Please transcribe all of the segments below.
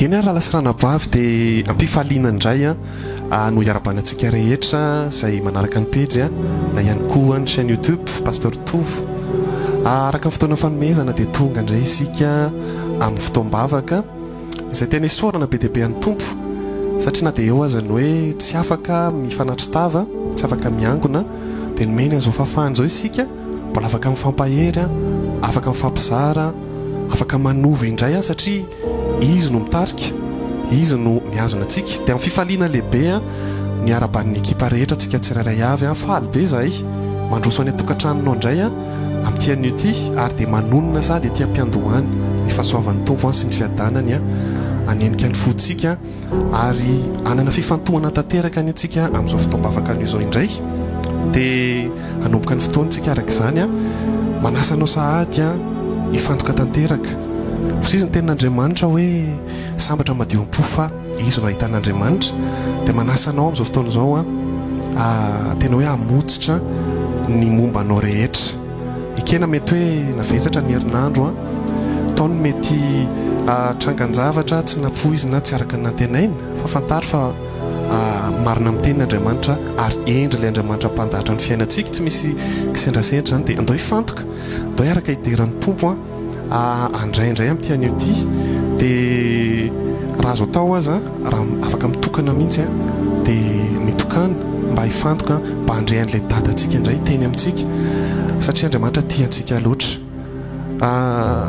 Eny ary lala sy ranabavy dia am-pifaliana indray an no iarahabana antsika rehetra izay manaraka ny pejy an na ihany koa ny chaîne youtube pasteur tovo araka ny fotoana fanomezana dia tonga indray isika amin'ny fotoam-bavaka izay tena isaorana be dia be an'ny tompo satria na dia eo aza ny hoe tsy afaka mifanatri-tava tsy afaka miangona dia nomeny an'izao fahafahana izao isika Mbola afaka mifampahery an, afaka mifampizara an, afaka manova indray an satria Izy no mitarika, Izy no mihazona antsika. Dia amin'ny fifaliana lehibe an, niara-ban'ny ekipa rehetra antsika tsirairay avy an, faly be izahay mandroso any an-tokantranonao indray an, amin'ity anio ity, ary dia manonona sady ety am-piandohany ny fahasoavan'ny Tompo an sy ny fiadanany an, hanenika ny fontsika. ary hanana fifantohana tanteraka anie tsika amin'izao fotoam-bavaka anio izao indray dia hanomboka ny fotoantsika araka izany a manasa anao sahady a hifantoka tanteraka sy izy ny tenin'Andriamanitra hoe sambatra madio am-po fa izy no ahitan'Andriamanitra dia manasa anao amin'izao fotoana izao a tena hoe hamotsitra ny momba anao rehetra Ekena mety hoe navesatra ny herinandro an! Tao ny mety hahatrangan-javatra tsy nampoizina tsy araka ny nantenaina, fa fantaro fa marina amin'ny teniny Andriamanitra ary hendry ilay Andriamanitra mpandahatra ny fiainantsika, tsy misy kisendrasendra izany dia andao hifantoka, andao hiaraka hidera ny Tompo an! Indraindray amin'ity anio ity dia raha azo atao aza raha afaka mitokana mihitsy dia mitokana mba hifantoka mba handrehan'ilay dadantsika indray teny amintsika satria Andriamanitra tia antsika loatra.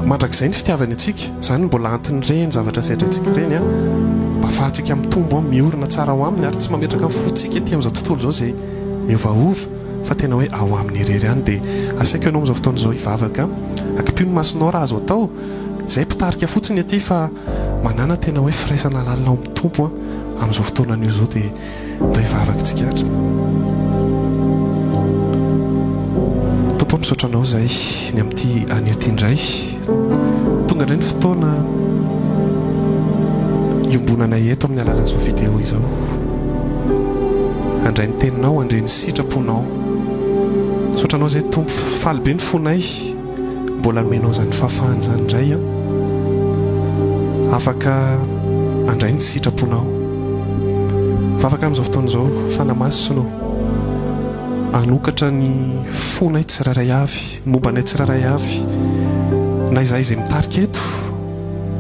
Mandrakizay ny fitiavany antsika, izany mbola antin'ireny zavatra sedraintsika ireny an, mba hafahantsika mitombo miorina tsara ao aminy ary tsy mametraka ny fontsika aty amin'izao tontolo izao izay miovaova. fa tena hoe ao aminy irery ihany dia asaiko ianao amin'izao fotoana izao hivavaka akipio ny masonao raha azo atao izay mpitarika fotsiny aty fa manana tena hoe firaisana lalina ao amin'ny tompo an amin'izao fotoana anio izao dia atao hivavaka tsikaritra tompo misaotra anao izay ny amin'ity anio ity indray Tonga indray ny fotoana iombonanay eto amin'ny alalan'izao vidéo izao. Handray ny teninao, handre ny sitraponao. Misaotra anao izay Tompo, faly be ny fonay mbola nomenao izany fahafahana izany indray an. Afaka handray ny sitraponao. Vavaka amin'izao fotoana izao, Fanahy Masina o, hanokatra ny fonay tsirairay avy. Momba anay tsirairay avy, na izahay izay mitarika eto,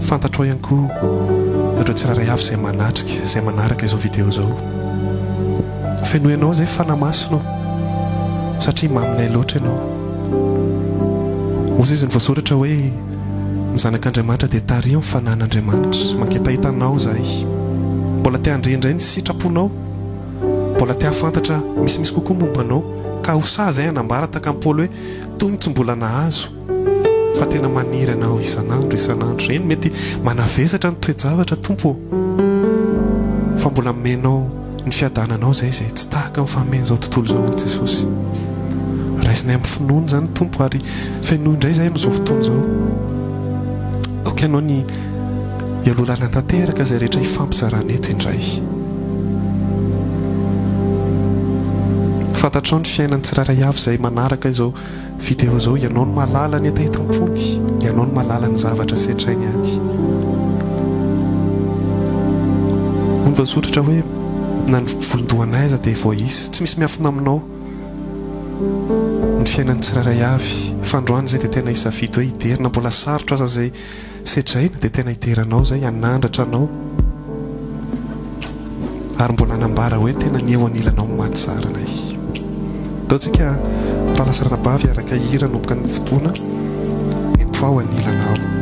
fantatrao ihany koa ireo tsirairay avy izay manatrika, izay manaraka izao video izao. Fenoy Anao izay Fanahy Masina ô, satria maminay loatra Ianao. Hoy izy ny voasoratra hoe, Ny Zanak'Andriamanitra dia tariho ny Fanahin'Andriamanitra. Mangetaita Anao izahay. Mbola te handre indray ny sitraponao. Mbola te hahafantatra misimisy kokoa momba Anao. Ka ho sahy izay hanambara takany Paoly hoe, Tony tsy mbola nahazo, fa tena maniry anao isan'andro, isan'andro. Eny, mety manavesatra ny toe-javatra, Tompo ô, fa mbola omenao ny fiadananao izay izay tsy tahaka ny fahamehan'izao tontolo izao, hoy Jesosy. Raisinay amin'ny finoana izany, Tompo, ary fenoy indray izahay amin'izao fotoana izao. Aoka Ianao ny. Ialolana tanteraka izay rehetra hifampizarana eto indray. Fantatrao ny fiainan'ny tsirairay avy izay manaraka izao video izao. Ianao no mahalala ny hetahetam-pony. Ianao no mahalala ny zavatra setrainy any. Hoy voasoratra hoe na ny volondohanay aza dia voaisy. Tsy misy miafina aminao ny fiainan'ny tsirairay avy. Fandroana izay dia tena hisafidy hoe hiderina mbola sarotra aza izay. Sedraina dia tena hidera anao izay, hanandratra anao, ary mbola hanambara hoe tena ny eo anilanao no mahatsara anay. Ataontsika fanasaranabavy araka hira hanomboka ny fotoana, ento aho anilanao.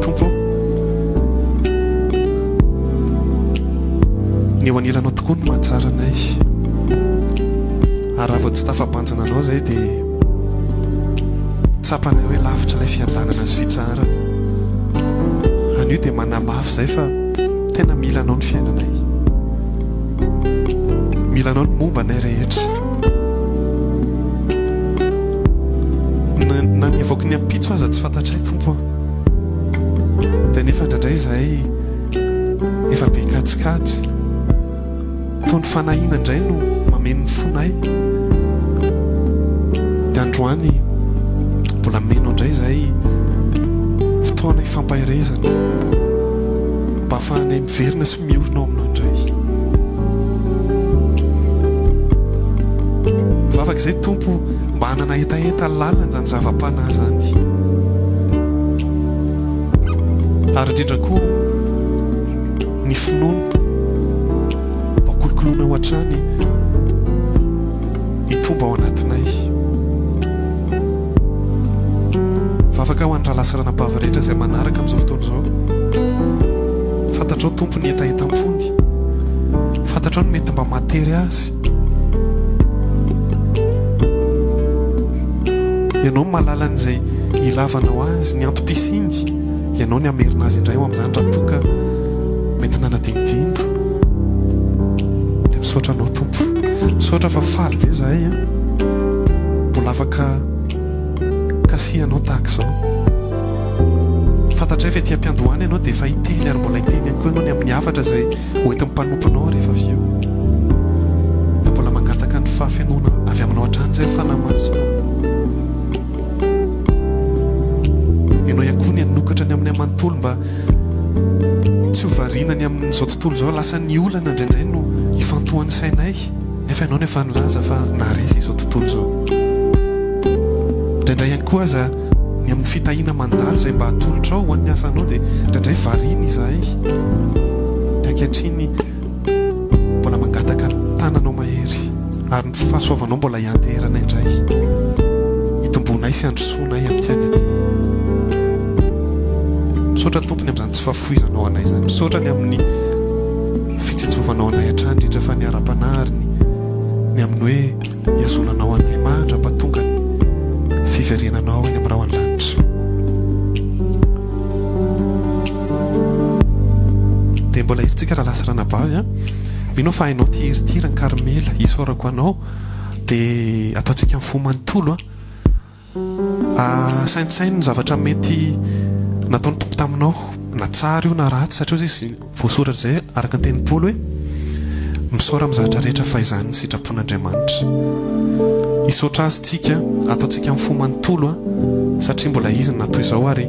Tompo ô, ny eo anilanao tokoa no mahatsara anay, ary raha vao tsy tafabanjina anao izay dia tsapanay hoe lavitra ilay fiadanana sy fitsaharana. Anio dia manamafy izay fa tena mila anao ny fiainanay, mila anao ny momba anay rehetra. na ny evoky ny ampitso aza tsy fantatray tompo a dia nefa indraindray izahay efa be kajikajy toa ny fanahiana indray no mameno ny fonay dia androany mbola meno indray izahay fotoana ifampaherezana mba afahanay Miverina sy miorina ao aminao indray. Vavaka izay Tompo mba hanana hetaheta lalina izany zava-panahy izany. Ary indrindra koa ny finoana mba kolokoloina ho hatrany hitombo ao anatinay. Vavaka ho an-drahalahy sy ranabavy rehetra izay manaraka amin'izao fotoana izao. Fantatrao Tompo ny hetahetam-pony. Fantatrao ny mety mba mahatery azy. Ianao no mahalala an'izay hilavanao azy, ny antom-pisiany. Ianao ny hamerina azy indray ho amin'izany raha toa ka mety nanadinodino. Dia misaotra Anao Tompo. Misaotra fa faly be izahay an. Mbola afaka mikasiha Anao tahaka izao. Fantatray fa ety am-piandohana Ianao dia efa hiteny ary mbola hiteny ihany koa Ianao ny amin'ny hafatra izay hoentin'ny mpanomponao rehefa avy eo. Dia mbola mangataka ny fahafenoana avy aminao hatrany izay fanahy masinao. Ianao ihany koa ny hanokatra ny aminay manontolo mba tsy ho variana ny amin'izao tontolo izao. Lasa ny olana indraindray no ifantohan'ny sainay. Nefa Ianao no efa nilaza fa naharesy izao tontolo izao. Indraindray ihany koa aza ny amin'ny fitahiana mandalo izay mba atolotrao ho an'ny asanao dia indraindray variana izahay. Dia ankehitriny Mbola mangataka ny tananao mahery ary ny fahasoavanao mbola hianteheranay indray hitomboanay sy handrosoanay amin'ity anio ity. Misaotra Tompo ny amin'izany tsy fahafoizanao anay izany. Misaotra ny amin'ny fitsitsovanao anay hatrany indrindra fa ny ara-panahy ary ny ny amin'ny hoe Ihazonanao anay mandra-pahatonga ny fiverenanao eny amin'ny rahon'ny lanitra. Dia mbola herintsika raha lasa ranabavy a. Mino fa hainao tia heritia ran'i Carmela, isaorako anao. Dia ataontsika mifoha manontolo a. Saintsaino ny zavatra mety nataon'ny Tompo taminao, na tsara io na ratsy, satria hoy izy, voasoratra izay araka ny tenin'i Paoly hoe, Misaora amin'ny zavatra rehetra fa izany ny sitrapon'Andriamanitra. Hisaotra Azy isika, ataontsika amin'ny fo manontolo, satria mbola Izy no natoy izao, ary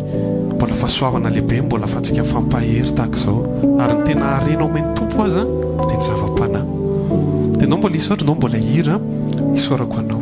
mbola fahasoavana lehibe mbola ahafahantsika mifampahery tahaka izao. Ary ny tena harena omen'ny Tompo aza dia ny zava-panahy. Dia ianao mbola hisaotra, ianao mbola hihira, isaorako anao.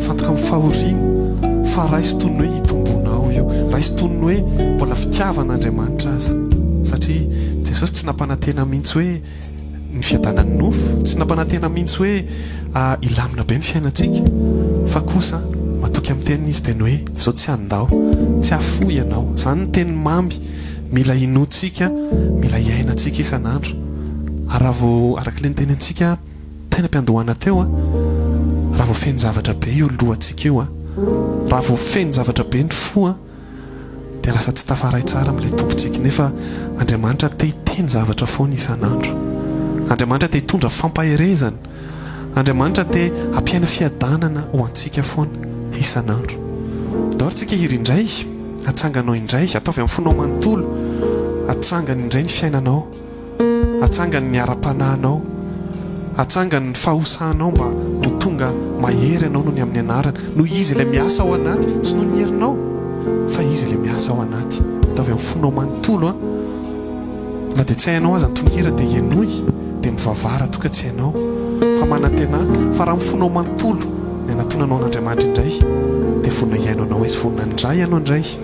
Fantako amin'ny fahoriana fa raiso toy ny hoe hitombona ao io. Raiso toy ny hoe mbola fitiavan'Andriamanitra aza. Satria Jesosy tsy nampanantena mihitsy hoe ny fiadanan'ny nofo. Tsy nampanantena mihitsy hoe hilamina be ny fiainantsika. Fa kosa matoky amin'ny teniny izy dia ny hoe izao tsy handao, tsy hahafoy ianao. Izany ny teny mamy mila inoantsika, mila iainantsika isan'andro. Ary raha vao araka ilay niteny antsika. Tena mpiandohana teo a! Raha vao feno zavatra be io lohantsika io a! Raha vao feno zavatra be ny fo a! Dia lasa tsy tafaray tsara amin'ilay Tompontsika. Nefa Andriamanitra te hiteny zavatra foana isan'andro. Andriamanitra te hitondra fampaherezana. Andriamanitra te hampiaina fiadanana ho antsika foana isan'andro. Dor tsika hiry indray, atsanganao indray, ataovy amin'ny fonao manontolo, atsangany indray ny fiainanao. Atsangany ny ara-panahinao, atsangany ny fahosanao mba ho tonga mahery ianao noho ny amin'ny anarany. Noho Izy ilay miasa ao anaty, tsy noho ny herinao, fa Izy ilay miasa ao anaty. Atao avy amin'ny fonao manontolo an. Na dia tsy hainao aza ny toninkira dia henoy, dia mivavaha raha toa ka tsy hainao. Fa manantena fa raha amin'ny fonao manontolo ny anatonanao an'Andriamanitra indray dia vonona hihaino anao Izy, vonona handray anao indray.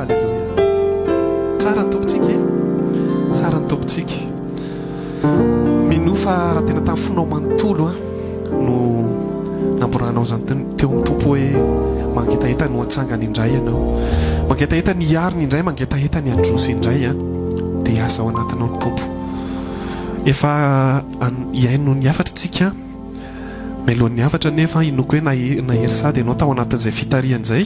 Alléluia. Tsara ny Tompontsika e. Tsara ny Tompontsika. Minoa fa raha tena tamin'ny fonao manontolo a no namboranao izany teny teo amin'ny Tompo hoe mangetaheta ny ho atsangany indray ianao. Mangetaheta ny hiariny indray, mangetaheta ny handroso indray a. Dia aza ao anatinao ny Tompo. Efa an- hihaino ny hafatry tsika. Mialohan'ny hafatra nefa inoako hoe nahe- nahery sady ianao tao anatin'izay fitarihana izay.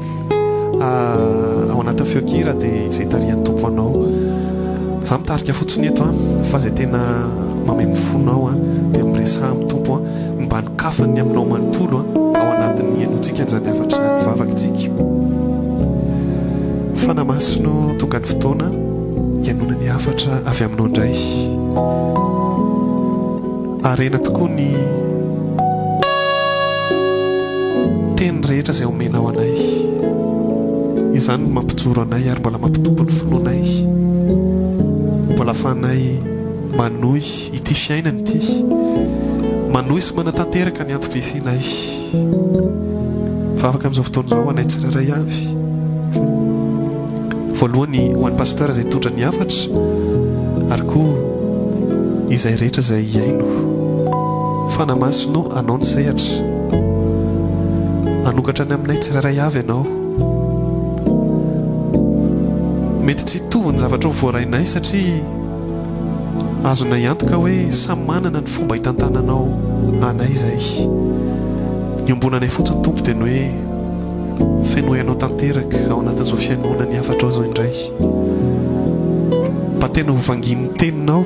Ao anatin'ny feon-kira dia izay tarihan'ny Tompo anao. Za mitarika fotsiny eto an, fa izay tena mameno fonao an, dia miresaha amin'ny Tompo an, mba ny kafany aminao manontolo an, ao anatin'ny henontsika an'izany hafatra izany vavakintsika. Fana masino tonga ny fotoana hianonan'ny hafatra avy aminao indray. Harena tokoa ny teny rehetra izay omenao anay. Izany no mampijoro anay ary mbola mampitombo ny finoanay. Mbola ahafahanay manohy ity fiainana ity, manohy sy manatanteraka ny antom-pisianay. Vavaka amin'izao fotoana izao ho anay tsirairay avy. Voalohany ho an'ny pasteur izay hitondra ny hafatra ary koa izay rehetra izay hihaino. Fanamasinao anao ny sehatra. Hanokatra ny aminay tsirairay avy ianao. Mety tsy hitovy ny zavatra ho voarainay satria Azonay antoka hoe samy manana ny fomba hitantananao anay izay. Ny ombonanay fotsiny Tompo dia ny hoe fenoy Anao tanteraka ao anatin'izao fihainoana ny hafatrao izao indray. Mba tena ho vangian'ny Teninao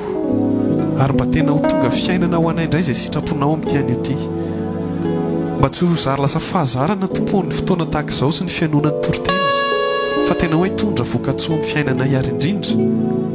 ary mba tena ho tonga fiainana ho anay indray izay sitraponao amin'ity anio ity. Mba tsy ho zary lasa fahazarana Tompo ny fotoana tahaka izao sy ny fihainoana ny toriteny fa tena hoe hitondra vokatsoa amin'ny fiainanay ary indrindra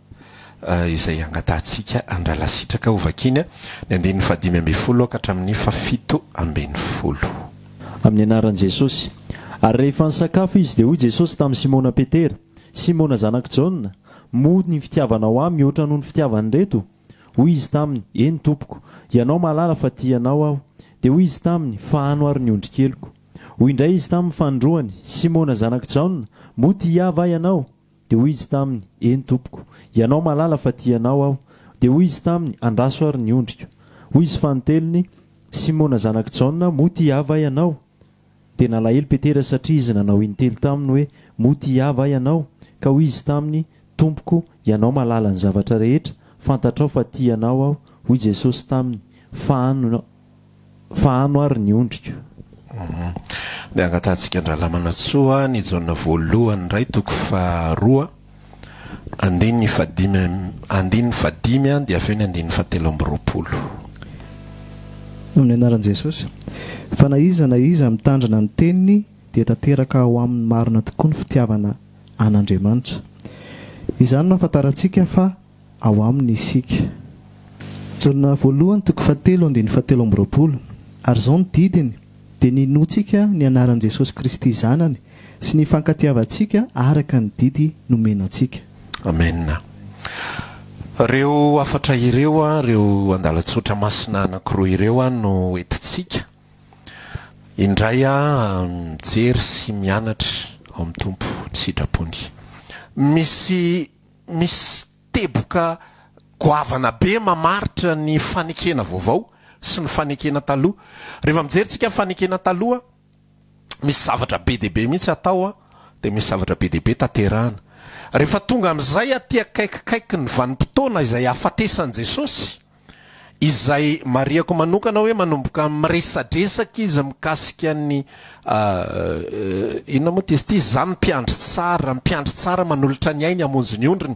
izay angatahantsika an-dRalasitraka hovakiana ny andininy fahadimy ambin'ny folo ka hatramin'ny fahafito ambin'ny folo. Amin'ny anaran'i Jesosy. Ary rehefa nisakafo izy, dia hoy Jesosy tamin'i Simona Petera, Simona zanak'i Jaona, moa ny fitiavanao Ahy mihoatra noho ny fitiavan'ireto? Hoy izy taminy, Eny, Tompoko, Hianao mahalala fa tia Anao aho. Dia hoy izy taminy, Fahano àry ny ondrikeliko. Hoy indray izy tamin'ny fanindroany, Simona zanak'i Jaona, moa tia Ahy va ianao? Dia hoy izy taminy, Eny, tompoko, ianao mahalala fa tia anao aho. Dia hoy izy taminy, Andraso ary ny ondriko. Hoy izy fanintelony, Simona zanak'i Jaona, moa tia ahy va ianao? Dia nalahelo Petera satria izy nanao intelo taminy hoe, Moa tia ahy va ianao? Ka hoy izy taminy, Tompoko, ianao mahalala ny zavatra rehetra, fantatrao fa tia anao aho. Hoy Jesosy taminy, Fahano fa ano ary ny ondriko. Dia angatahantsika an-dRalamanantsoa ny Jaona voalohany indray toko faharoa andininy fahadimy andininy fahadimy dia avy eo ny andininy fahatelo amby roapolo. Amin'ny anaran'i Jesosy. Fa na iza na iza mitandrina ny teniny dia tanteraka ao aminy marina tokoa ny fitiavana an'Andriamanitra. Izany no ahafantarantsika fa ao aminy isika. Jaona voalohany toko fahatelo andininy fahatelo amby roapolo Ary izao no didiny, dia ny hinoantsika ny anaran'i Jesosy Kristy Zanany sy ny hifankatiavantsika araka ny didy nomena antsika. Amena. Ireo hafatra ireo, ireo andalan-tsotra masina anankiroa ireo no entintsika indray mijery sy mianatra ao amin'ny Tompo ny sitrapony. Misy. Misy teboka goavana be mamaritra ny fanekena vaovao sy ny fanekena taloha. Rehefa mijery tsika ny fanekena taloha, misy zavatra be dia be mihitsy atao dia misy zavatra be dia be tanterahana. Rehefa tonga amin'izay aty akaikikaiky ny vanim-potoana izay ahafatesan'i Jesosy, izay marihako manokana hoe manomboka miresadresaka izy mikasika ny inona moa testy izy zany mpiandry tsara mpiandry tsara manolotra ny ainy hamonjy ny ondriny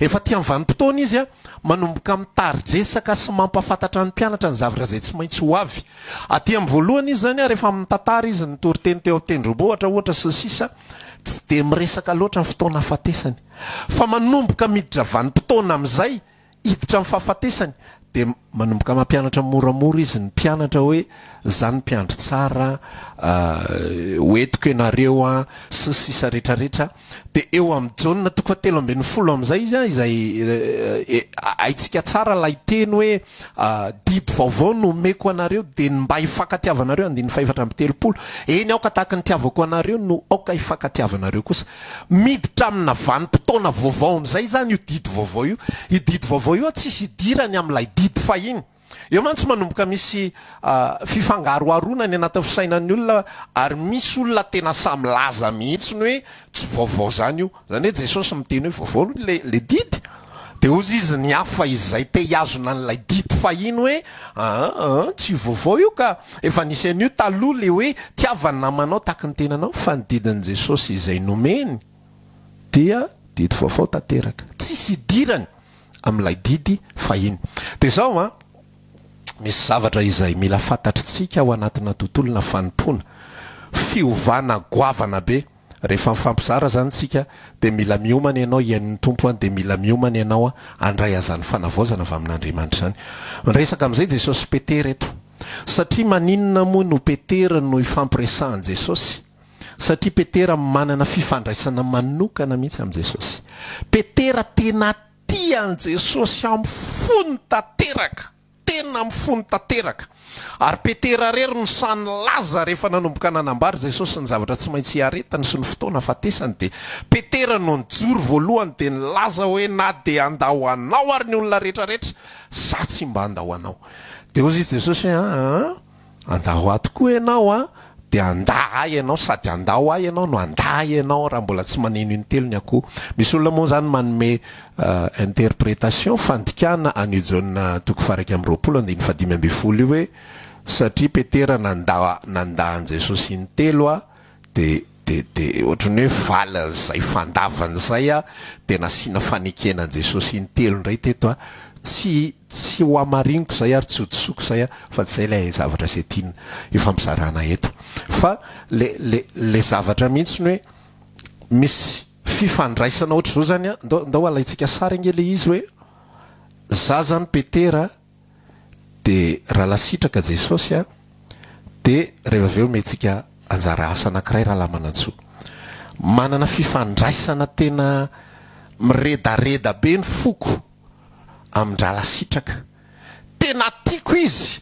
efa tia vanim-potoana izy a manomboka mitari-dresaka sy mampafantatra ny mpianatra ny zavatra izay tsy maintsy ho avy aty amin'ny voalohany izy zany a rehefa mitantara izy ny toriteny teo amin'ny tendrombohitra ohatra sy ny sisa tsy dia miresaka loatra ny fotoana afatesany fa manomboka miditra vanim-potoana amin'izay hiditra amin'ny fahafatesany dia manomboka mampianatra moramora izy ny mpianatra hoe za ny mpiandry tsara ho entiko ianareo an sy ny sisa retraretra dia eo amin'ny jaona toko fahatelo ambin'ny folo amin'izay izy an izay haintsika tsara ilay teny hoe didy vaovao no omeko anareo dia ny mba hifankatiavanareo andininy fahefatra amby telopolo eny aoka tahaka ny tiavako anareo no aoka hifankatiavanareo kosa Miditra amina vanim-potoana vaovao amin'izay izany io didy vaovao io. Io didy vaovao io tsy hisy hidirany amin'ilay didy fahiny. Eo mantsy manomboka misy fifangaroharoana any anatin'ny fisainan'ny olona ary misy olona tena sahy milaza mihitsy ny hoe tsy vaovao izany io. Izany hoe Jesosy miteny hoe vaovao ilay didy. Dia hozy izy ny hafa izay te hihazona an'ilay didy fahiny hoe, aa aa, tsy vaovao io ka, efa nisy an'io taloha ilay hoe, tiava ny namanao tahaka ny tenanao, fa ny didin'i Jesosy izay nomeny dia didy vaovao tanteraka, tsisy idirany amin'ilay didy fahiny. Dia izao an, misy zavatra izay mila fantatr'tsika ao anatina tontolona fanompoana, fiovana goavana be. rehefa mifampizara zany tsika de mila miomana ianao hihaino ny Tompo an de mila miomana ianao an handray azany fanavaozana avy amin'Andriamanitra zany miresaka amizay Jesosy sy Petera eto satria maninona moa no Petera no ifampiresahan'i Jesosy satria Petera manana fifandraisana manokana mihitsy amin'i Jesosy Petera tena tia an'i Jesosy am fony tanteraka tena mifono tanteraka. Ary Petera irery no sahy nilaza rehefa nanomboka nanambara i Jesosy ny zavatra tsy maintsy hiaretany sy ny fotoana hafatesany dia Petera no nijoro voalohany dia nilaza hoe na dia handao anao ary ny olona rehetra rehetra za tsy mba handao anao. Dia hozy i Jesosy hoe aa. Andao ahy tokoa ianao an! Dia andà ahy ianao, sady andao ahy ianao no andà ahy ianao raha mbola tsy maneno intelo ny akoho. Misy olona moa izany manome interpretation, fandikana an'io Jaona toko faha-iraika amby roapolo andininy fahadimy ambin'ny folo io hoe, satria Petera nandà nandà an'i Jesosy intelo aho, Dia dia dia ohatry ny hoe valy an'izay fandavany izay aho dia nasiana fanekena an'i Jesosy intelo indray teto aho. Tsy tsy hohamariniko izay ary tsy hodisoako izay aho fa tsy izay ilay zavatra izay tiana hifampizarana eto. Fa ilay ilay ilay zavatra mihitsy ny hoe misy fifandraisana ohatr'izao izany an, ndao ndao alaintsika sary ange ilay izy hoe zazan'i Petera, de raha lasitraka Jesosy a de rehefa avy eo omentsika anjara asa anakiray Rahalahy Manantsoa. Manana fifandraisana tena miredareda be ny foko amin-dRalasitraka. Tena tiako izy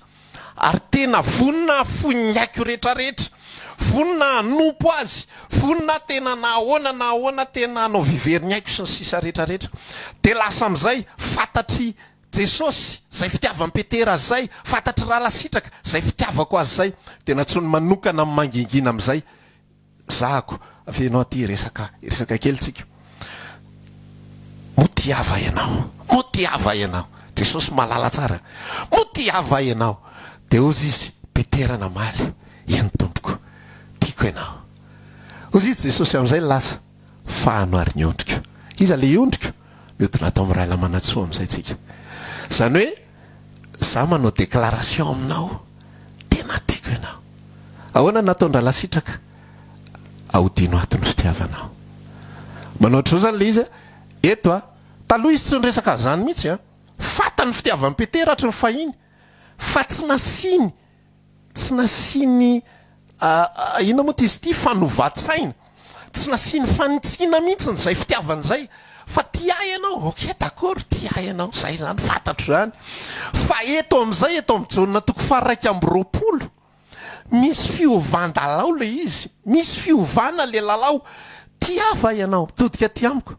ary tena vonona hahafoy ny aiko rehetra rehetra, vonona hanompo azy, vonona tena na ahoana na ahoana tena hanao vivery ny aiko sy ny sisa rehetra rehetra. De lasa amin'izay fantatry Jesosy, Zay fitiavan'i Petera azy zay, fantatr'i Rala sitraka, Zay fitiavako azy zay, dia nantsoiny manokana amin'ny mangingina amin'izay, Zahako, avia ianao aty hiresaka, hiresaka kely tsika. Moa tia va ianao? Moa tia va ianao? Jesosy mahalala tsara. Moa tia va ianao? Dia hozy izy, Petera namaly, Eny Tompoko, tiako ianao. Hozy izy Jesosy amin'izay lasa. Fa ano ary ny ondriko. Iza le ondriko? Miodina ato amin'i Rala Manatsoa amin'izay tsika. Izany hoe za manao déclaration aminao, tena tiako ianao. Ahoana ny nataon-dRalasitraka? Ahodino ato ny fitiavanao. Manao ohatr'izao izany le izy a, eto a. Taloha izy tsy niresaka an'izany mihitsy a. Fantany ny fitiavan'i Petera hatry ny fahiny, fa tsy nasiany. Tsy nasiany inona moa t'izy ity? Fanovan-tsaina. Tsy nasiany fanitsiana mihitsiny izay fitiavany izay. Fa tia ahy ianao, ok d'accord, tia ahy ianao, izay izany, fantatro izany. Fa eto amin'izay, eto amin'i Jaona toko faha-iraika amby roapolo, misy fiovan-dalao ilay izy, misy fiovana ilay lalao. Tia ahy va ianao? Mitodika aty amiko.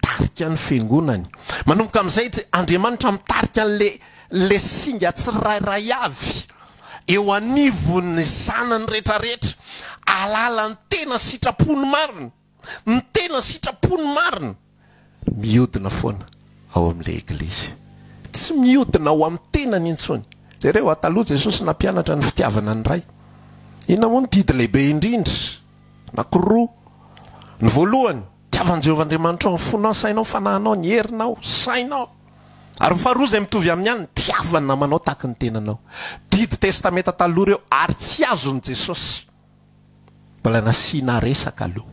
tarika ny fiangonany. Manomboka amin'izay dia Andriamanitra mitarika an'ilay ilay singa tsirairay avy eo anivon'ny zanany rehetrarehetra ahalala ny tena sitrapony marina. Ny tena sitrapony marina miodina foana ao amin'ilay Eglizy. Tsy miodina ao amin'ny tenany intsony. Jereo a, taloha Jesosy nampianatra ny fitiavana ny Ray. Inona moa ny didy lehibe indrindra na koa roa? Ny voalohany. Tiavan'i Jehovah Andriamanitrao ny fonao, sainao, fanahinao, ny herinao, sainao. Ary ny faharoa izay mitovy aminy ihany, ny tiavany ny namanao tahaka ny tenanao. Didy Testamenta Taloha ireo ary tsy azon'i Jesosy mbola nasiana resaka aloha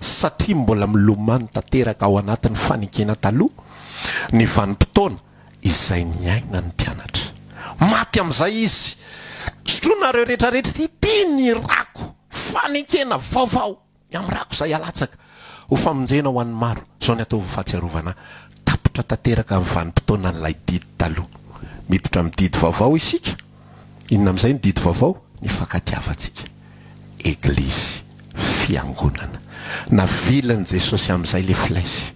satria mbola milomano tanteraka ao anatin'ny fanekena taloha ny vanim-potoana izay niainan'ny mpianatra. Maty amin'izay izy. Sotroinareo rehetra rehetra ity, ity ny rako, fanekena vaovao. Ny amin'ny rako izay halatsaka ho famonjena ho an'ny maro. Izao ny ataovy ho fahatsiarovana ahy. Tapitra tanteraka ny vanim-potoanan'ilay didy taloha. Miditra amin'ny didy vaovao isika. Inona amin'izay ny didy vaovao? Ny hifankatiavantsika. Eglizy. Fiangonana. Navilin'i Jesosy amin'izay ilay flèche.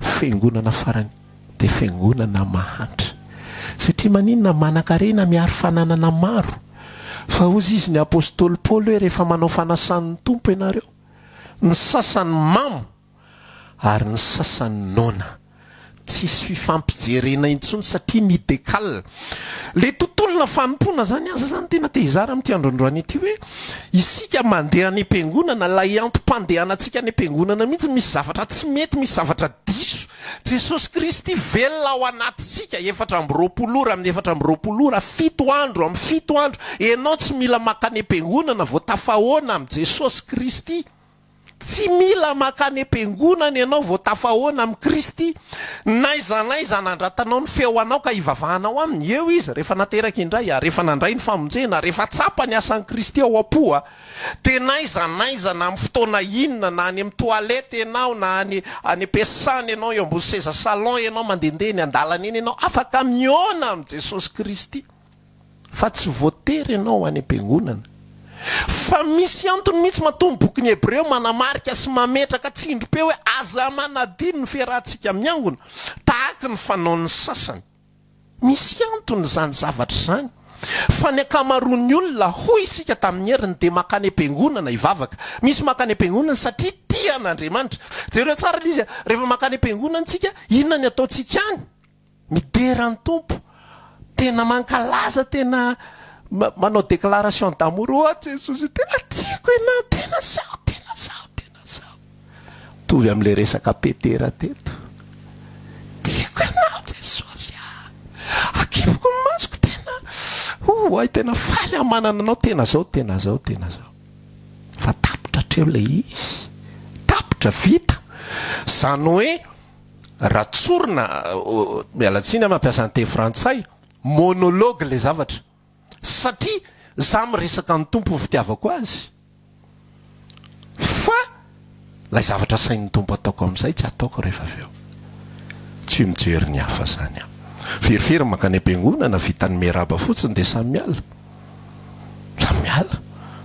Fiangonana farany dia fiangonana mahantra. Satria maninona? Manankarena miaro fananana maro. Fa hozy izy ny apostoly Paoly hoe rehefa manao fanasan'ny Tompo ianareo, ny sasany mamo ary ny sasany noana. Tsisy fifampijerena intsony satria ny decale Le tontolona fanompoana zany aza zany tena te hizara amty andro androany ity hoe isika mandeha any am-piangonana lay antom-pandehanantsika any am-piangonana mihitsy misy zavatra tsy mety misy zavatra diso Jesosy Kristy velona ao anatintsika efatra amby roapolo ora amin'ny efatra amby roapolo ora fito andro amin'ny fito andro enao tsy mila makany am-piangonana vao tafahoana amin'i Jesosy Kristy Tsy mila mankany am-piangonana ianao vao tafahoana amin'i Kristy. N'aiza n'aiza nandratanao ny feo anao ka hivavahanao Aminy, eo Izy. Rehefa nateraka indray, rehefa nandray ny famonjena, rehefa tsapa ny asan'i Kristy ao am-po, dia n'aiza n'aiza, na amin'ny fotoana inona, na any amin'ny toilette ianao, na any any am-piasana ianao, eo ambony seza salon ianao, mandehandeha eny an-dalana eny ianao, afaka mihaona amin'i Jesosy Kristy. fa tsy voatery ianao any am-piangonana, fa misy antony mihitsy matoa ny bokin'ny Hebreo manamarika sy mametraka tsindrim-peo hoe aza manadino ny fiarahantsika miangona tahaka ny fanaon'ny sasany. Misy antony izany zavatra izany fa ny ankamaroan'ny olona, hoy isika tamin'ny heriny, dia mankany am-piangonana hivavaka. Misy mankany am-piangonana satria tia an'Andriamanitra. Jereo tsara ilay izy, Rehefa mankany am-piangonana isika, inona ny ataontsika any? Midera ny Tompo, tena mankalaza, tena manao déclaration d'amour, oh Jesosy tena tiako ianao, tena zaho, tena zaho, tena zaho. Mitovy amin'ilay resaka Petera teto, tiako ianao Jesosy ah, akipiko ny masoko, tena oh ay tena faly aho manana anao, tena zao, tena zao, tena zao. Fa tapitra hatreo ilay izy, tapitra, vita, izany hoe, Raha tsorina, miala tsiny ah mampiasa ny teny frantsay, monologue ilay zavatra. Satria za miresaka ny Tompo ho fitiavako Azy, fa ilay zavatra asain'ny Tompo ataoko amin'izay tsy ataoko rehefa avy eo. Tsy mijery ny hafa izany aho. Verifiry ny mankany am-piangonana, vita ny mihrab fotsiny dia samy miala. Raha miala,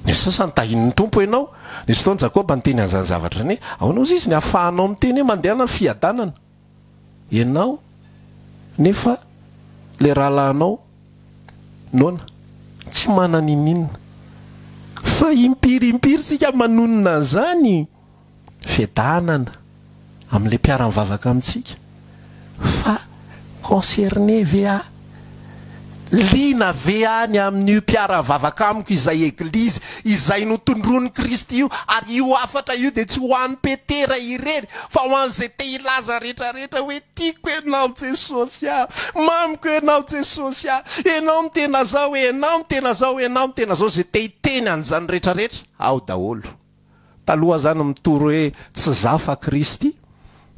ny sasany tahian'ny Tompo ianao. Nisy fotoana Jakoba niteny an'izany zavatra izany hoe, Ahoana ozy izy ny ahafahanao miteny hoe mandehana ny fiadanana, ianao nefa ilay rahalahinao noana tsy manana inona? Fa impiry impiry isika manonona an'izany? fiadanana amin'ilay mpiara-mivavaka amintsika fa concerné ve aho? Liana ve aho ny amin'io mpiara-mivavaka amiko izay Eglizy izay notondroin'i Kristy io? Ary io hafatra io dia tsy ho an'i Petera irery fa ho an'izay te hilaza rehetrarehetra hoe, Tiako Ianao Jesosy ah! Mamiko Ianao Jesosy ah! Ianao no tena zao eh! Ianao no tena zao! Ianao no tena zao! Izay te hiteny an'izany rehetrarehetra ao daholo. taloha zany mitory hoe tsy za fa Kristy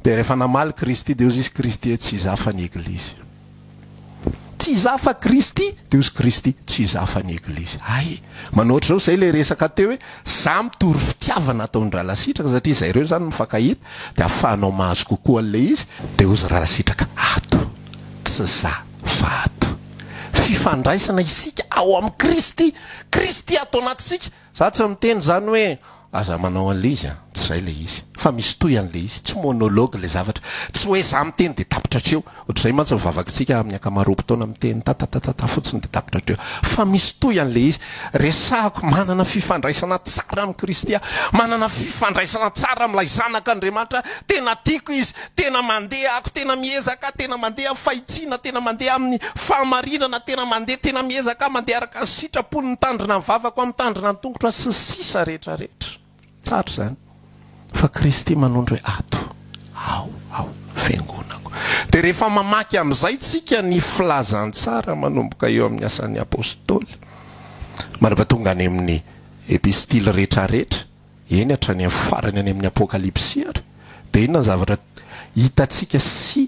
dia rehefa namaly Kristy dia hozy izy Kristy e tsy za fa ny Eglizy tsy za fa Kristy dia hozy Kristy tsy za fa ny Eglizy hay manao ohatr'izao izay ilay resaka teo hoe za mitory fitiavana ataon-dRalasitraka satria izay ireo zany mifankahita dia afahanao mahazo kokoa an'ilay izy dia hozy Ralasitraka ato tsy za fa ato fifandraisana isika ao amin'i Kristy Kristy ato anatintsika Za tsy miteny zany hoe aza manao an'le izy an, tsy zay le izy fa misy tohy an'le izy, tsy monologue le zavatra, tsy hoe za miteny de tapitra hatreo, ohatr'izay mantsy ny vavakitsika amin'ny ankamaroam-potoana miteny tatatatata fotsiny de tapitra hatreo, fa misy tohy an'le izy, resahako manana fifandraisana tsara amin'i Kristy aho, manana fifandraisana tsara amin'ilay Zanak'Andriamanitra, tena tiako izy, Tena mandeha ako, tena miezaka, tena mandeha amin'ny fahitsiana, tena mandeha amin'ny fahamarinana, tena mandeha, tena miezaka aho mandeha araka ny sitrapony, mitandrina ny vavako aho, mitandrina ny tongotro aho, sy ny sisa rehetra rehetra. Tsara izany. Fa Kristy manondro hoe ato, ao, ao, fiangonako. Dia rehefa mamaky amin'izay tsika ny filazantsara manomboka eo amin'ny asan'ny Apostoly, mandra-pahatonga any amin'ny Epistily rehetra rehetra, eny hatrany amin'ny farany any amin'ny Apokalypsy ary dia inona ny zavatra hitantsika sy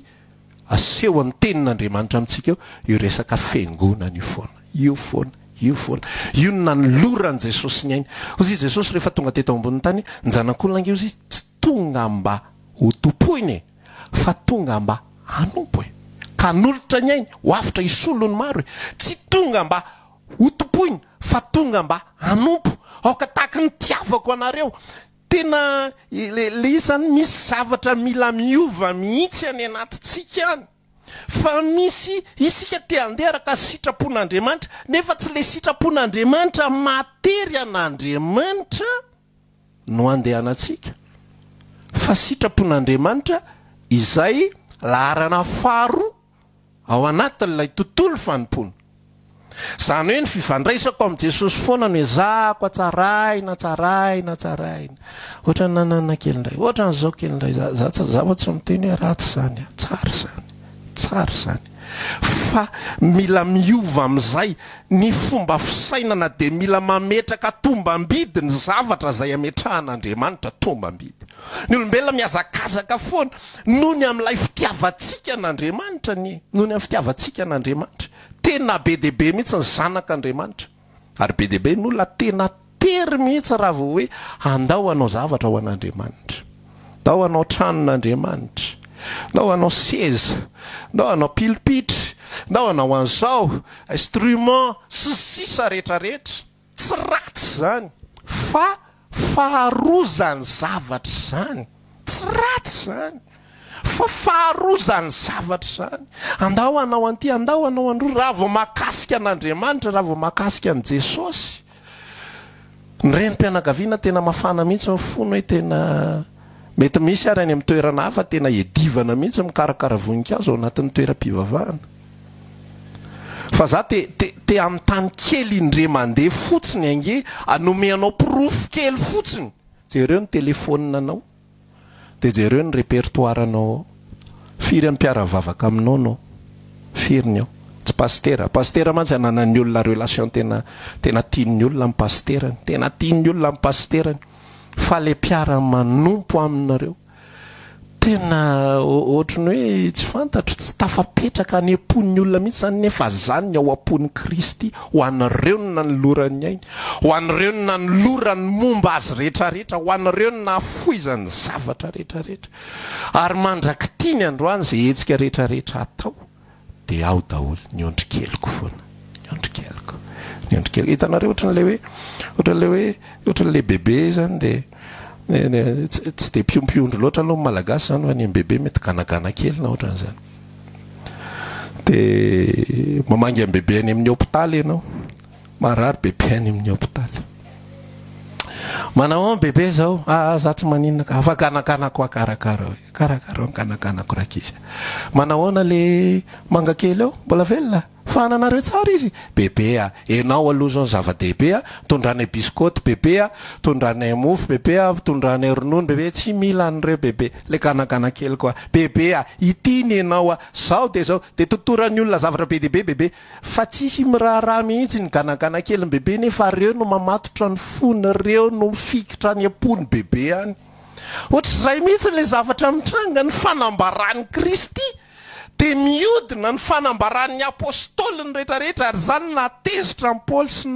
asehon'ny tenin'Andriamanitra amintsika eo? Io resaka fiangonana io foana, io foana, io foana. Io no nanoloran'i Jesosy ny ainy. Hozy i Jesosy rehefa tonga teto ambonin'ny tany hoe, Ny Zanak'olona ange, hozy izy, tsy tonga mba hotompoina e, fa tonga mba hanompo e. Ka hanolotra ny ainy ho avotra hisolo ny maro e. Tsy tonga mba Hotompoina fa tonga mba hanompo. Aoka tahaka ny tiavako anareo. Tena ilay izy izany misy zavatra mila miova mihitsy any anatintsika any. Fa misy isika te handeha araka ny sitrapon'Andriamanitra nefa tsy ilay sitrapon'Andriamanitra matery an'Andriamanitra. no andehanantsika fa sitrapon'Andriamanitra izay laharana faharoa ao anatin'ilay tontolo fanompoana. Izany hoe ny fifandraisako amin'i Jesosy foana no ezahako hatsaraina, tsaraina, hatsaraina. Ohatran'ny nanana kely indray, ohatran'izao kely indray, za, za, za tsy miteny hoe ratsy izany an, tsara izany, tsara izany. fa mila miova amin'izay ny fomba fisainana dia mila mametraka tombambidy ny zavatra izay ametrahan'Andriamanitra tombambidy. Ny olombelona mihazakazaka foana noho ny amin'ilay fitiavantsika an'Andriamanitra anie. Noho ny amin'ny fitiavantsika an'Andriamanitra. Tena be dia be mihitsy ny zanak'Andriamanitra. Ary be dia be ny olona tena tery mihitsy raha vao hoe andao hanao zavatra ho an'Andriamanitra. Andao hanao tranon'Andriamanitra. Andao hanao seza. Andao hanao pilpitry. Andao hanao an'izao. Instrument. Sy ny sisa rehetra rehetra. Tsy ratsy izany. Fa. Faharoa zany zavatra izany. Tsy ratsy izany. Fa faharoa zany zavatra zany. Andao hanao an'ity, andao hanao an'irony. Raha vao mahakasika an'Andriamanitra, raha vao mahakasika an'i Jesosy, ny renim-pianakaviana tena mafana mihitsy ny fony hoe tena, mety misy ary any amin'ny toerana hafa tena iadivana mihitsy mikarakara voninkazo ao anatin'ny toeram-pivavahana. Fa za te te te hanontany kely indre mandeha fotsiny ange hanome anao porofo kely fotsiny jereo ny telephone anao de jereo ny repertoire anao ao firy an mpiara mivavaka aminao anao firy ny ao tsy pasitera pasitera mantsy ananan'ny olona relation tena tena tian'ny olona ny pasiterany tena tian'ny olona ny pasiterany fa le mpiara manompo aminareo Tena ohatry ny hoe tsy fantatro, tsy tafapetraka any am-pon'ny olona mihitsy izany nefa izany ny ao am-pon'i Kristy ho an'ireo no nanolorany ny ainy, ho an'ireo no nanolorany momba azy rehetrarehetra, ho an'ireo no nahafoizany ny zavatra rehetrarehetra. Ary mandrak'ity ny androany izay hetsika rehetrarehetra atao. dia ao daholo ny ondry keliko foana, ny ondry keliko, ny ondry keliko. Hitanareo ohatran'ilay hoe, ohatran'ilay hoe, ohatran'ilay bebe izany dia tsy dia mpiompy-ondry loatra aloha ny Malagasy izany fa ny an'ny bebe mety ganagana kely na ohatran'izany. Dia mamangy an'ny bebe any amin'ny hopitaly ianao, marary bebe any amin'ny hopitaly. Manao bebe izao, ah za tsy maninona ka, fa ganagana koa karakara hoe. Karakarao ny ganaganako rakisa. Manahoana le manga kely ao? Mbola velona? Fahananareo tsara izy? Bebe a! Enao aloha zao ny zava-dehibe a! Tondranay biskôty bebe a! Tondranay mofo bebe a! Tondranay ronono bebe! Tsy mila an'ireo bebe! Le ganagana kely koa! Bebe a! Ity ny enao a! Zao dia zao! Dia totoran'ny olona zavatra be dia be bebe! Fa tsisy miraharaha mihitsy ny ganagana kelin'i bebe nefa reo no mamatotra ny fony, reo no mifikitra any am-pony bebe any! Ohatr'izay mihitsy ilay zavatra mitranga, ny fanambaran'i Kristy dia mihodina ny fanambaran'ny Apôstôliny rehetrarehetra, ary izany nahatezitra an'i Paoly sy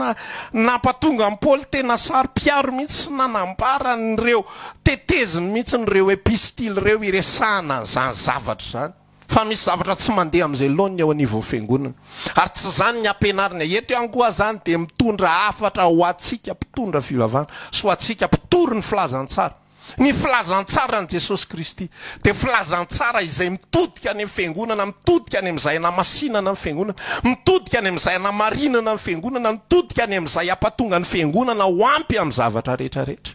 nampatonga an'i Paoly tena saro-piaro mihitsy sy nanambara an'ireo teteziny mihitsy ireo epistily ireo iresahana an'izany zavatra izany. fa misy zavatra tsy mandeha amin'izay laoniny eo anivon'ny fiangonana. Ary tsy izany ny ampianarina eto ihany koa izany dia mitondra hafatra ho antsika mpitondra fivavahana sy ho antsika mpitory ny filazantsara. Ny filazantsaran'i Jesosy Kristy dia filazantsara izay mitodika any amin'ny fiangonana, mitodika any amin'izay hanamasinana ny fiangonana, mitodika any amin'izay hanamarinana ny fiangonana, mitodika any amin'izay hampatonga ny fiangonana ho ampy amin'ny zavatra rehetra rehetra.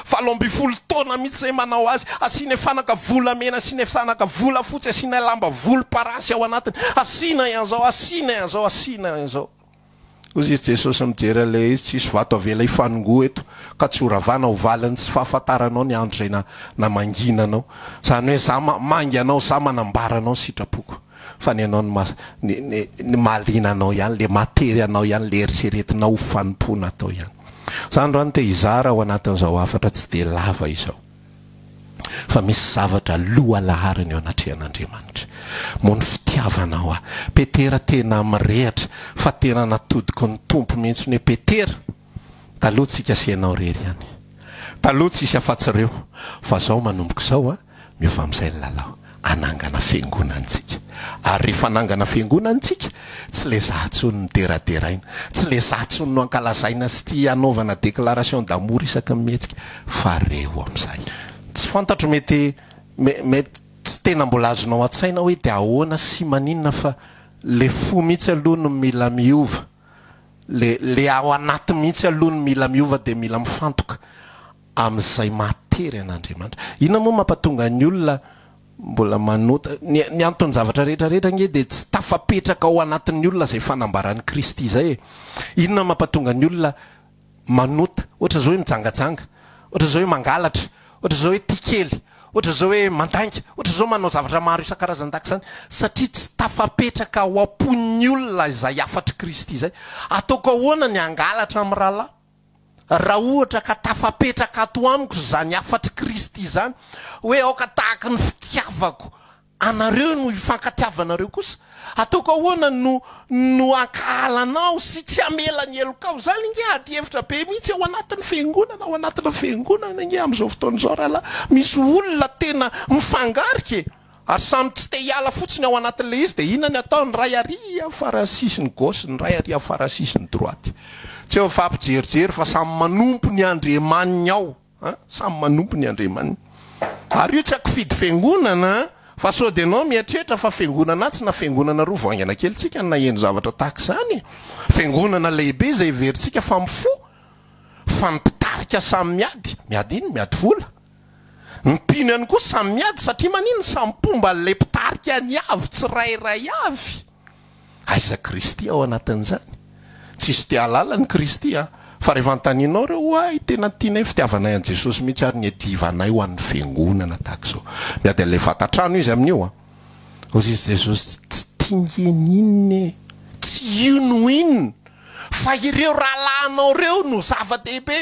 Valo ambin'ny folo taona mihitsy izay manao azy. Asiana fanaka volamena, asiana fanaka volafotsy, asiana lamba volomparasy ao anatiny. Asiana an'izao, asiana an'izao, asiana an'izao. Hozy izy, Jesosy mijery an'ilay izy, tsisy vato avela hifanongoa eto, ka tsy ho ravana ho valin'ny tsy fahafantaranao ny andro izay namanginanao. Izany hoe, izaho mamangy anao, izaho manambara anao ny sitrapoko. Fa ny anao ny mahaliana anao ihany, le matery anao ihany, le eritreretinao ho fanompoana atao ihany. Za androany te hizara ao anatin'izao hafatra tsy dia lava izao, fa misy zavatra lohalaharana eo anatrehan'Andriamanitra. Moa ny fitiavanao ahy. Petera tena mirehatra fa tena natodiky ny Tompo mihitsy ny hoe Petera, taloha tsika sy ianao irery ihany. Taloha tsisy afa-tsy reo, fa zao manomboka izao an, Miova amin'izay ny lalao. Hanangana fiangonana isika. Ary rehefa hanangana fiangonana isika, tsy ilay izaho intsony no deraderaina, tsy ilay izaho intsony no ankalazaina sy tia hanaovana déclaration d'amour isaky ny mihetsika, fa reo amin'izay. Tsy fantatro, mety, mety tsy tena mbola azonao an-tsaina hoe dia ahoana sy maninona fa ilay fo mihitsy aloha no mila miova, ilay, ilay ao anaty mihitsy aloha no mila miova dia mila mifantoka amin'izay mahatery an'Andriamanitra. Inona moa mampatonga ny olona mbola manota? Ny anton-javatra rehetra rehetra ange dia tsy tafapetraka ao anatin'ny olona izay fanambaran'i Kristy izay e! Inona mampatonga ny olona manota? Ohatra izao hoe mijangajanga, ohatra izao hoe mangalatra, ohatra izao hoe tia kely, ohatra izao hoe mandainga, ohatra izao manao zavatra maro isan-karazany tahaka izany, satria tsy tafapetraka ao am-pon'ny olona izay hafatr'i Kristy izay. Ataoko ahoana ny hangalatra amin'ny rahalahy? Raha ohatra ka tafapetraka ato amiko izany hafatr'i Kristy izany, hoe aoka tahaka ny fitiavako anareo no hifankatiavanareo kosa, ataoko ahoana no no hankahala anao sy tsy hamela ny helokao? Izany ange adihevitra be mihitsy ao anatin'ny Fiangonana, ao anatina Fiangonana ange amin'izao fotoana izao rahalahy. Misy olona tena mifangarika e! Ary samy tsy te hiala fotsiny ao anatin'ilay izy dia inona ny atao? Ny ray ary amin'ny faran'ny sisiny gauche, ny ray ary amin'ny faran'ny sisiny droite. Tsy eo mifampijerijery fa samy manompo ny andriamaniny ao an! Samy manompo ny andriamaniny. Ary io tsy akifidy fiangonana an! Fa sao dia ianao mieritreritra fa fiangonana atsy na fiangonana aroa vao haingana kely tsika ny naheno zavatra tahaka izany e! Fiangonana lehibe izay heverintsika fa mifoha, fa ny mpitarika samy miady, miady inona? Miady vola. Ny mpino ihany koa samy miady satria maninn? Samy mpomba an'ilay mpitarika ny avo tsirairay avy. Aiza Kristy ao anatin'izany? Tsisy te hahalala an'i Kristy an! Fa rehefa antaninao ireo hoa i tena tianay, fitiavanay an'i Jesosy mihitsy ary ny iadivanay ho an'ny fiangonana tahaka izao. Miady an'ilay vatan-trano izy amin'io an! Hozy izy Jesosy tsy tingen inona e! Tsy io no inona! Fa ireo rahalahinao ireo no zava-dehibe!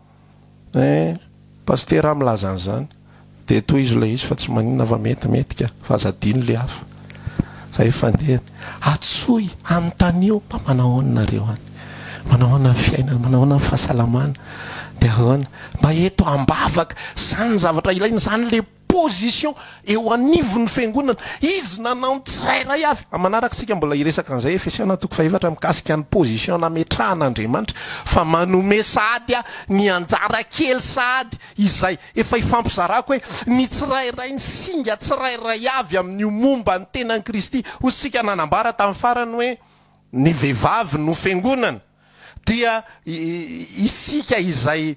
Eh Pasitera ah milaza an'izany dia tohizo ilay izy fa tsy maninona fa mety mety ka fa aza adino ilay hafa. Izay fandehany. Atsoy, anontanio mba manao ahoana nareo any? Manao ahoana ny fiainana? Manao ahoana ny fahasalamana? Dia ahoana? Mba eto ambavaka, izany ny zavatra ilaina, izany le position eo anivon'ny fiangonana. Izy nanao ny tsirairay avy. Amin'ny manaraka isika mbola hiresaka an'izay, Efesiana toko fahefatra, mikasika ny position nametrahana Andriamanitra fa manome sahady ny anjara kely sahady izay efa hifampizarako hoe ny tsirairay ny singa tsirairay avy amin'io momba ny tenan'i Kristy. Hoy isika nanambara tamin'ny farany hoe ny vehivavy no fiangonana. dia isika izay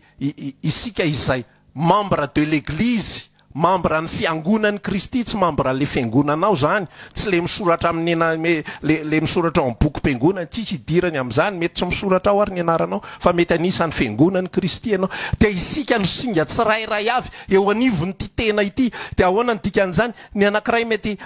isika izay membre de l'église, membre ny fiangonan'i Kristy, tsy membre an'le fiangonana ao zany, tsy le misoratra amin'ny le misoratra ao amin'ny bokim-piangonana, tsisy idirany amin'izany, mety tsy misoratra ao ary ny anaranao fa mety anisan'ny fiangonan'i Kristy ianao, dia isika no singa tsirairay avy eo anivon'ity tena ity, dia ahoana ny dikan'izany? Ny anankiray mety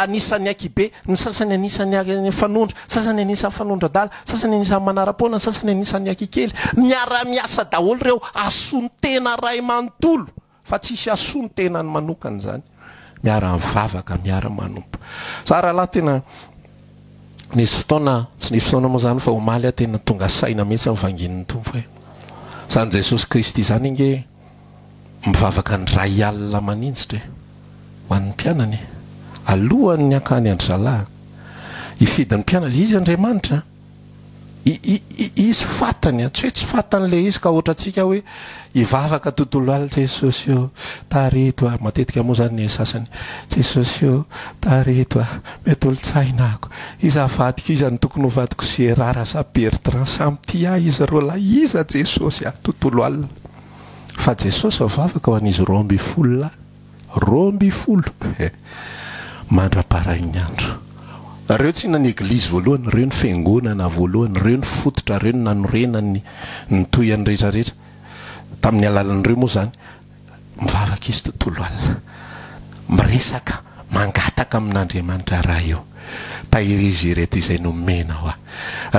anisan'ny ankibe, ny sasany anisan'ny fanondro, ny sasany anisan'ny fanondro-adala, ny sasany anisan'ny manara-poana, ny sasany anisan'ny ankikely. Miara-miasa daholo ireo hasoan'ny tena ray manontolo fa tsy hisy hasoa ny tenany manokana izany. Miara-mivavaka, miara-manompo. Za rahalahy tena nisy fotoana, tsy nisy fotoana moa izany fa omaly aho tena tonga saina mihitsy ny vanginin'ny Tompo hoe, izany Jesosy Kristy izany ange e! Mivavaka indray alina maninjitra e! ho an'ny mpianany e! alohan'ny hankany an-dRzalahy. Hifidy ny mpianany. Izy Andriamanitra. I, i, i, izy fatany a! Tsy hoe tsy fatany ilay izy ka hoatrantsika hoe hivavaka tontolo alina, Jesosy o, tarito aho. Matetika moa izany ny sasany. Jesosy o, tarito aho. Mety olon-tsaina ako. Iza havadiko? Iza no tokony hovadiko? Gérard sa Bertrand? Samy tia ahy izy roalahy. Iza Jesosy a! Tontolo alina. fa Jesosy vao vavaka ho an'izy roa ambin'ny folo lahy, roa ambin'ny folo eh, mandra-parain'ny andro. Ireo tsy inona ny Eglizy voalohany, ireo ny Fiangonana voalohany, ireo ny fototra, ireo ny nanorena ny nitohy an'ny rehetra rehetra, tamin'ny alalan'ireo moa izany, mivavaka izy tontolo alina, miresaka, mangataka amin'Andriamanitra Ray eo, Tahirizo ireto izay nomena ho ahy,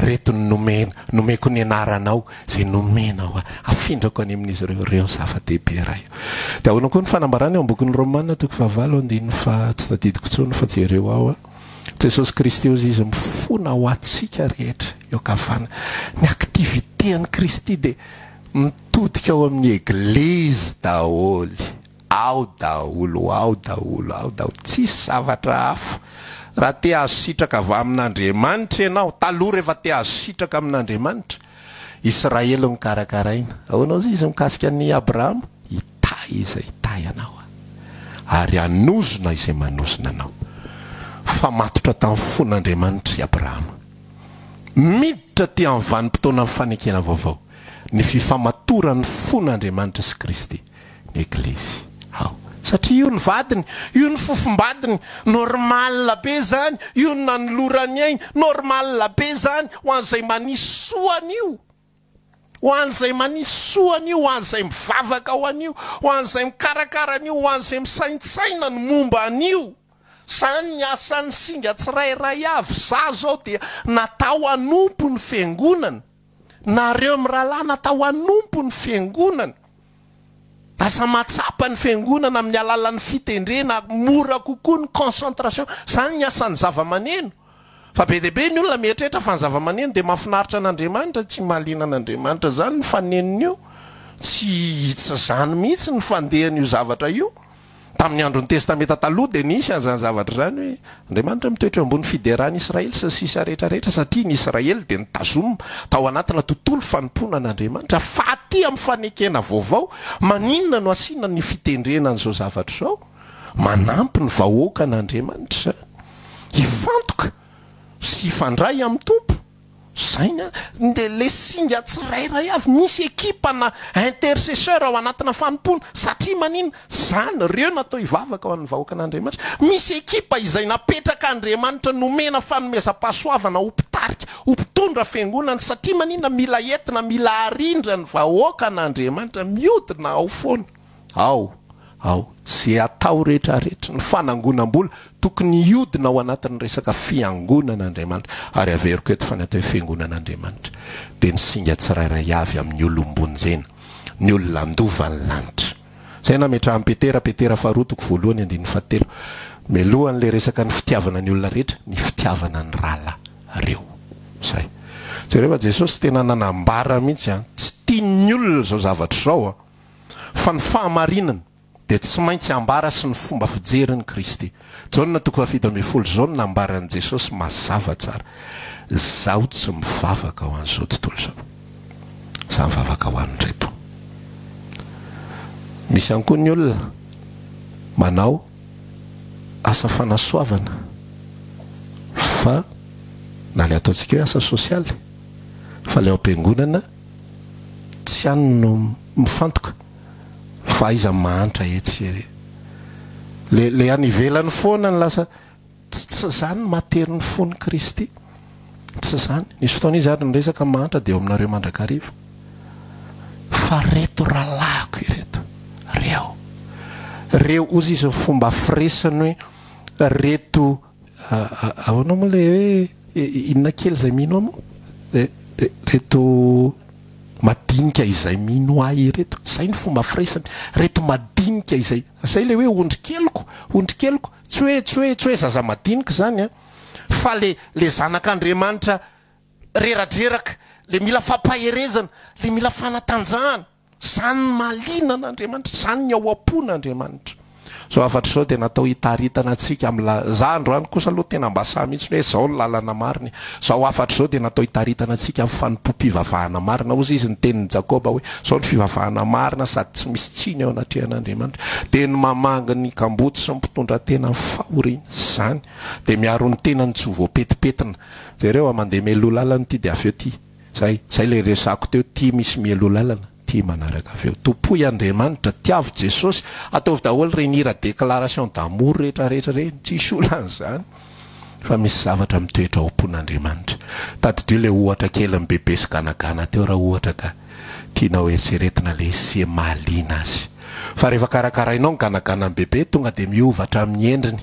ireto ny nomena, nomeko ny Anaranao, izay nomena ho ahy, hafindrako any amin'izy ireo ireo ny zava-dehibe iray io. Dia ahoana koa ny fanambarana eo amin'ny bokin'ny Romana toko fahavalo andininy faha, tsy tadidiko intsony fa jereo ao a. Jesosy Kristy hozy izy mifona ho antsika rehetra eo an-kavanana. Ny activité an'i Kristy dia mitodika ao amin'ny Eglizy daholo, ao daholo, ao daholo, ao daholo, tsisy zavatra hafa. Raha te hahazo sitraka avy amin'Andriamanitra ianao, taloha rehefa te hahazo sitraka amin'Andriamanitra, Israely no karakaraina. Ahoana ozy izy mikasika an'i Abrahama? Hitahy izay hitahy anao aho, ary hanozona izay manozona anao. Fa matotra tamin'ny fon'Andriamanitra i Abrahama. Miditra aty amin'ny vanim-potoanan'ny fanekena vaovao, ny fifamatoran'ny fon'Andriamanitra sy Kristy. Eglizy aho. Satria io ny vadiny, io ny fofombadiny, normal be zany, io no nanolorany ainy, normal be zany, ho an'izay manisy soa an'io, ho an'izay manisy soa an'io, ho an'izay mivavaka ho an'io, ho an'izay mikarakara an'io, ho an'izay misaintsaina ny momba an'io. Zany ny asan'ny singa tsirairay avy. Za zao dia natao hanompo ny Fiangonana. Nareo mirahalahy natao hanompo ny fiangonana, aza mahatsapa ny fiangonana amin'ny alalan'ny fitendrena, mora kokoa ny concentration, izany ny asan'ny zavamaneno, fa be dia be ny olona mieritreritra fa ny zavamaneno dia mahafinaritra an'Andriamanitra, tsy mahaliana an'Andriamanitra izany ny fanenony io, tsy hitsy izany mihitsy ny fandehan'io zavatra io. Tamin'ny andron'ny Testamenta Taloha dia nisy an'izany zavatra izany hoe Andriamanitra mitoetra eo ambony fiderana Israely sy ny sisa rehetra rehetra satria ny Israely dia nitazomina tao anatina tontolo fanompoana an'Andriamanitra fa aty amin'ny fanekena vaovao maninona no asiana ny fitendrena an'izao zavatra izao? Manampy ny vahoakan'Andriamanitra izany hifantoka sy hifandray amin'ny Tompo. Saina dia le singa tsirairay avy misy ekipa na intercesseur ao anatina fanompoana satria manina? Zany reo natao hivavaka ho an'ny vahoakan'Andriamanitra. Misy ekipa izay napetrak'Andriamanitra nomena fanomezam-pahasoavana ho mpitarika, ho mpitondra fiangonana satria manina? Mila entina, mila arindra ny vahoakan'Andriamanitra miodina ao foana. Ao, ao, ze atao rehetra aretry ny fanangonam-bola tokony hiodina ao anatin'ny resaka fiangonan' Andriamanitra ary averiko eto fa ny atao hoe fiangonan' Andriamanitra dia ny singa tsirairay avy amin'ny olom-bonjena, ny olona andovan'ny lanitra. Izay nametrahan'i Petera, Petera faharoa toko voalohany andininy fahatelo. Mialoha an'ilay resaka ny fitiavana ny olona rehetra, ny fitiavana ny rahalahy reo. Izay. Jereo fa Jesosy tena nanambara mihitsy an, tsy tian'ny olona izao zavatra izao an. fa ny fahamarinana dia tsy maintsy ambara sy ny fomba fijerin'i Kristy. Jaona toko fahafito ambin'ny folo izao no nambaran'i Jesosy mazava tsara, Izaho tsy mivavaka ho an'izao tontolo izao. Izaho mivavaka ho an'ireto. Misy ihany koa ny olona manao asa fanasoavana fa na ilay ataontsika hoe asa sosialy fa ilay ao am-piangonana, Tsy ihany no mifantoka fa aiza ny mahantra etsy sy ery. Le le any ivelany foana no lasa Tsy tsy izany ny maha tery ny fon'i Kristy. Tsy izany. Nisy fotoana Izy ary niresaka ny mahantra dia eo aminareo mandrakariva. Fa reto rahalahiko ireto, reo, reo, hozy Izy ny fomba firesany hoe reto Ahoana moa ilay hoe inona kely izay mino ahy moa? Ireto madinika izay mino ahy ireto. Izay ny fomba firesany. Ireto madinika izay. Izay ilay hoe ondry keliko, ondry keliko. Tsy hoe, tsy hoe, tsy hoe zaza madinika izany an. Fa ilay, ilay zanak'Andriamanitra reradreraka, ilay mila fampaherezana, ilay mila fanatanjahana. Izany ny mahaliana an' Andriamanitra, izany ny ao am-pon' Andriamanitra. Izao hafatra izao dia natao hitaritana antsika amin'ny lalana, za androany kosa aloha tena mba sahy mihitsy ny hoe izao ny lalana marina e! Izao hafatra izao dia natao hitaritana antsika amin'ny fanompoam-pivavahana marina, hozy izy ny tenin'i Jakoba hoe, izao ny fivavahana marina sady tsy misy tsiny eo anatrehan' Andriamanitra, dia ny mamangy ny kamboty sy ny mpitondra tena amin'ny fahoriana, izany dia miaro ny tenany tsy ho voapetipetina, jereo a, mandeha meloha lalana ity dia avy eo tia. Zay, zay le resako teo, ty misy mialoha lalana, ty manaraka avy eo. Tompoy Andriamanitra, tiavo Jesosy, ataovy daholo reny hira déclaration d'amour rehetra rehetra reny, tsisy olana zany fa misy zavatra mitoetra ao am-pon' Andriamanitra. Tadidio le ohatra kelin'i bebe sy ganagana teo raha ohatra ka tianao eritreretina le sy mahaliana azy. Fa rehefa karakarainao ny ganaganan'i bebe tonga de miova hatramin'ny endriny.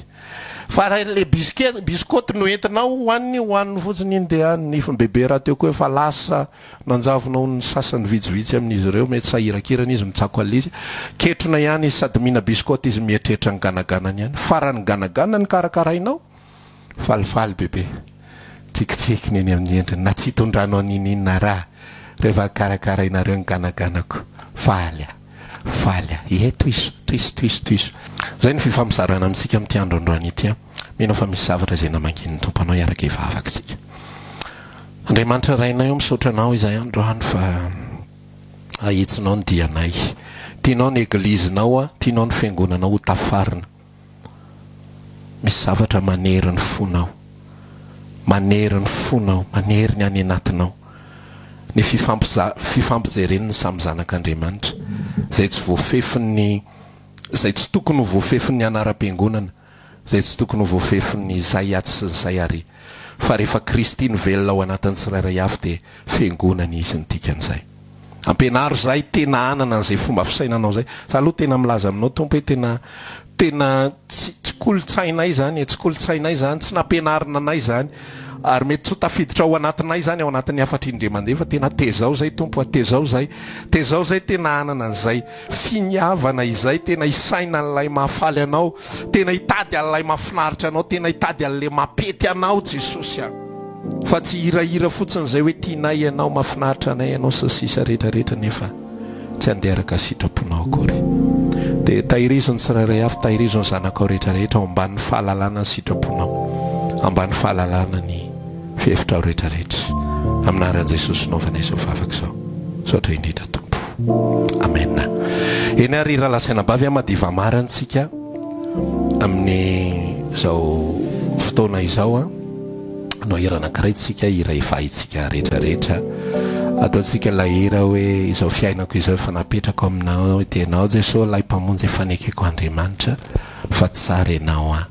Fa raha ilay biscuit, biscotte no entinao hohaniny, hohaniny fotsiny iny dia any nifiny bebe rahateo koa efa lasa nanjavona ho ny sasany vitsivitsy amin'izy ireo, mety sahirakirana izy mitsako alice, ketrona ihany izy sady mihina biscotte izy mietretra ny ganaganany ihany, faran'ny ganaganany karakarainao, falifaly bebe, tsikitsikiny eny amin'ny endriny na tsy hitondranao n'inon'inona raha rehefa karakarainareo ny ganaganako, faly aho. Faly aho. Ie, tohizo, tohizo, tohizo, tohizo. Izay no fifampizarana antsika amin'ity andro androany ity an! Mino aho fa misy zavatra izay namangian'ny Tompo anao hiaraka hivavaka isika. Andriamanitra Rainay o, misaotra Anao izahay androany fa ahitsinao ny dianay. Tianao ny Eglizinao an, tianao ny Fiangonanao ho tafarina. Misy zavatra manery ny fonao. Manery ny fonao, manery ny any anatinao ny fifampiza-fifampijeren'ny samy zanak'Andriamanitra, izay tsy voafefin'ny, izay tsy tokony ho voafefin'ny anaram-piangonana, izay tsy tokony ho voafefin'ny izay atsy sy izay àry, fa rehefa Kristy no velona ao anatin'ny tsirairay avy dia fiangonana Izy ny dikan'izay. Ampianaro izahay tena hanana an'izay fomba fisainanao izay. Izaho aloha tena milaza aminao Tompo hoe tena tena tsy tsy kolontsainay izany e, tsy kolontsainay izany, tsy nampianarina anay izany. Ary mety tsy ho tafiditra ao anatinay izany ao anatin'ny hafatr'Indriamandeha fa tena tezao izay Tompo a, tezao izay, tezao izay tena hanana an'izay. Finiavana izay tena hisaina an'ilay mahafaly anao, tena hitady an'ilay mahafinaritra anao, tena hitady an'ilay mampety anao Jesosy a! Fa tsy hirahira fotsiny izay hoe tianay ianao, mahafinaritra anay ianao sy ny sisa rehetra rehetra nefa tsy handeha araka sitraponao akory. Dia tahirizo ny tsirairay avy, tahirizo ny zanakao rehetra rehetra ao ambanin'ny fahalalana ny sitraponao, ambanin'ny fahalalana ny. Hevitrao rehetra rehetra amina ra Jesosy naovana izao vavaka izao misaotra indrindra Tompo Amen eny ary rala sy anabavy amadiva marina tsika amin'ny izao fotoana izao a no hira anankiray tsika hira evahintsika rehetra rehetra ataontsika ilay hira hoe izao fiainako izao efa napetrako aminao dia ianao Jesosy lay mpamonjy efa nekeko Andriamanitra fa tsara ianao a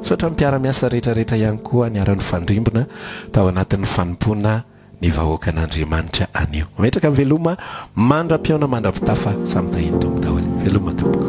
Misaotra ny mpiara-miasa rehetra rehetra ihany koa niara-nifandrimbona tao anatin'ny fanompoana ny vahoakan'Andriamanitra anio. Mametraka ny veloma mandra-pihaona mandra-pitafa samy tahian'ny Tompo daholo. Veloma tompoko.